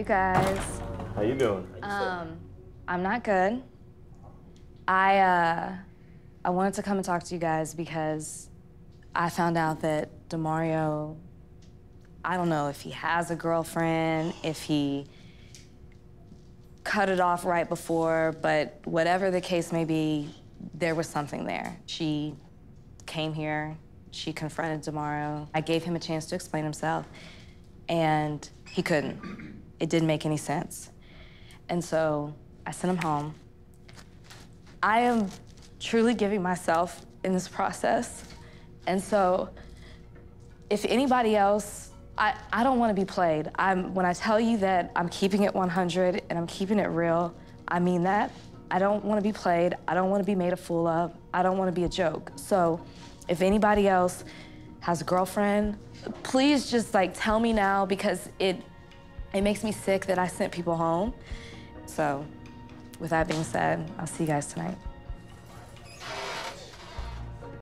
you guys? How you doing? Um, I'm not good. I uh, I wanted to come and talk to you guys because I found out that Demario, I don't know if he has a girlfriend, if he cut it off right before, but whatever the case may be, there was something there. She came here, she confronted Demario. I gave him a chance to explain himself, and he couldn't. It didn't make any sense. And so I sent him home. I am truly giving myself in this process. And so if anybody else, I, I don't want to be played. I'm, when I tell you that I'm keeping it 100 and I'm keeping it real, I mean that. I don't want to be played. I don't want to be made a fool of. I don't want to be a joke. So if anybody else has a girlfriend, please just like tell me now because it, it makes me sick that I sent people home. So with that being said, I'll see you guys tonight.